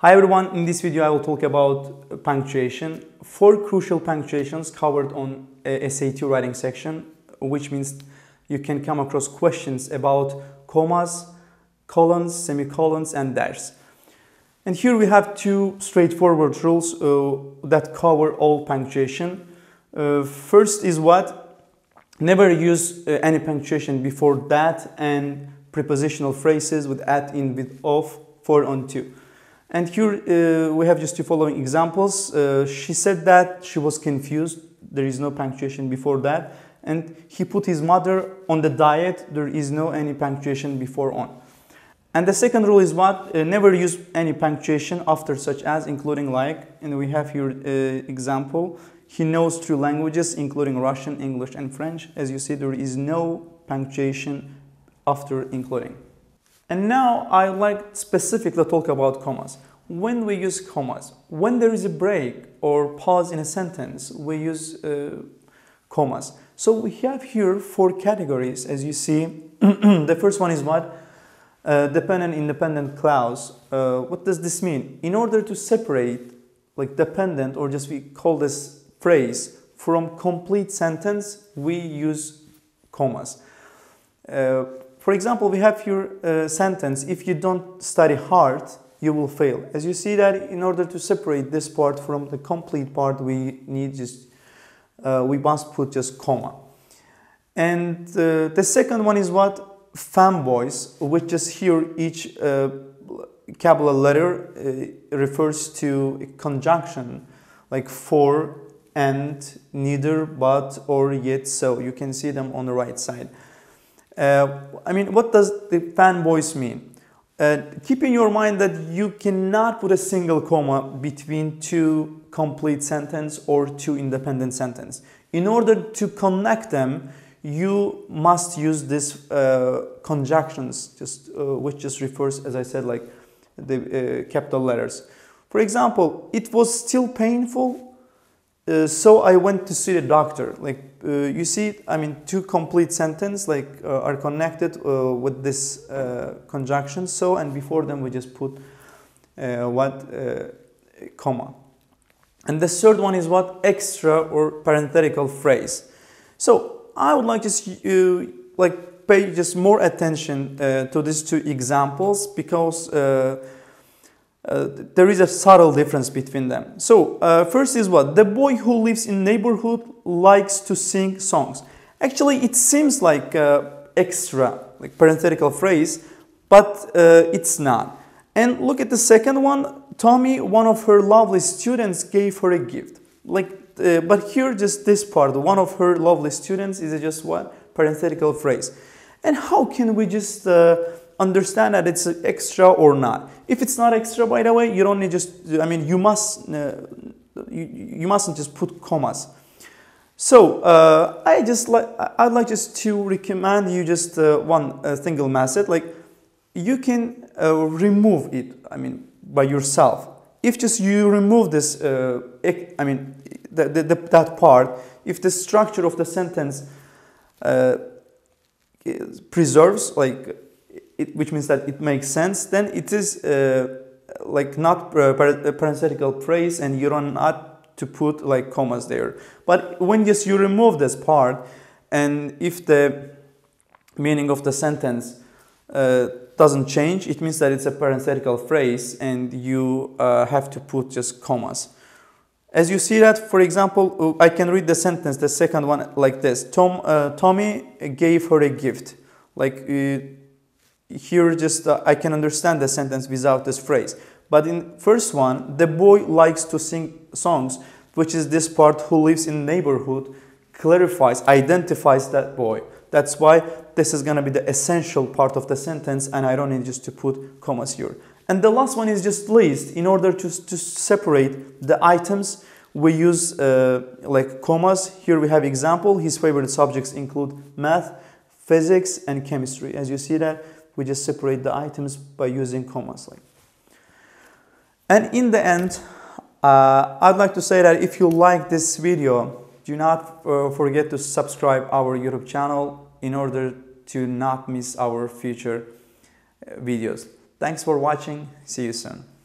Hi everyone, in this video I will talk about punctuation. Four crucial punctuations covered on SAT writing section, which means you can come across questions about commas, colons, semicolons and dashes. And here we have two straightforward rules uh, that cover all punctuation. Uh, first is what? Never use uh, any punctuation before that and prepositional phrases with at, in, with, of, for, on, to. And here uh, we have just two following examples. Uh, she said that she was confused. There is no punctuation before that. And he put his mother on the diet. There is no any punctuation before on. And the second rule is what? Uh, never use any punctuation after such as, including like. And we have here uh, example. He knows three languages, including Russian, English, and French. As you see, there is no punctuation after including. And now I like specifically talk about commas. When we use commas, when there is a break or pause in a sentence, we use uh, commas. So we have here four categories, as you see. the first one is what? Uh, dependent independent clause. Uh, what does this mean? In order to separate like dependent or just we call this phrase from complete sentence, we use commas. Uh, for example, we have your a sentence, if you don't study hard, you will fail. As you see that in order to separate this part from the complete part, we need just, uh, we must put just comma. And uh, the second one is what? Fanboys, which is here each uh, capital letter uh, refers to a conjunction like for, and, neither, but, or, yet, so. You can see them on the right side. Uh, I mean, what does the fanboys mean? Uh, keep in your mind that you cannot put a single comma between two complete sentence or two independent sentence. In order to connect them, you must use this uh, conjunctions, just uh, which just refers, as I said, like the uh, capital letters. For example, it was still painful uh, so I went to see the doctor. Like you see, I mean, two complete sentence like uh, are connected uh, with this uh, conjunction. So and before them we just put what comma. And the third one is what extra or parenthetical phrase. So I would like just you like pay just more attention to these two examples because uh, there is a subtle difference between them. So uh, first is what? The boy who lives in neighborhood likes to sing songs. Actually, it seems like uh, extra, like parenthetical phrase, but uh, it's not. And look at the second one. Tommy, one of her lovely students, gave her a gift. Like, uh, but here, just this part, one of her lovely students is just what? Parenthetical phrase. And how can we just uh, understand that it's extra or not. If it's not extra, by the way, you don't need just, I mean, you must, uh, you, you mustn't just put commas. So uh, I just like, I'd like just to recommend you just uh, one uh, single method, like you can uh, remove it, I mean, by yourself. If just you remove this, uh, I mean, the, the, the, that part, if the structure of the sentence preserves, like it, which means that it makes sense, then it is uh, like not parenthetical phrase and you don't not to put like commas there. But when just you remove this part and if the meaning of the sentence uh, doesn't change, it means that it's a parenthetical phrase and you uh, have to put just commas. As you see that, for example, uh, I can read the sentence, the second one like this. Tom, uh, Tommy gave her a gift. Like uh, here just uh, I can understand the sentence without this phrase. But in first one, the boy likes to sing songs, which is this part who lives in neighborhood, clarifies, identifies that boy. That's why this is going to be the essential part of the sentence and I don't need just to put commas here. And the last one is just list. In order to, to separate the items, we use uh, like commas. Here we have example. His favorite subjects include math, physics, and chemistry. As you see that, we just separate the items by using commas. Like. And in the end, uh, I'd like to say that if you like this video, do not uh, forget to subscribe our YouTube channel in order to not miss our future uh, videos. Thanks for watching. See you soon.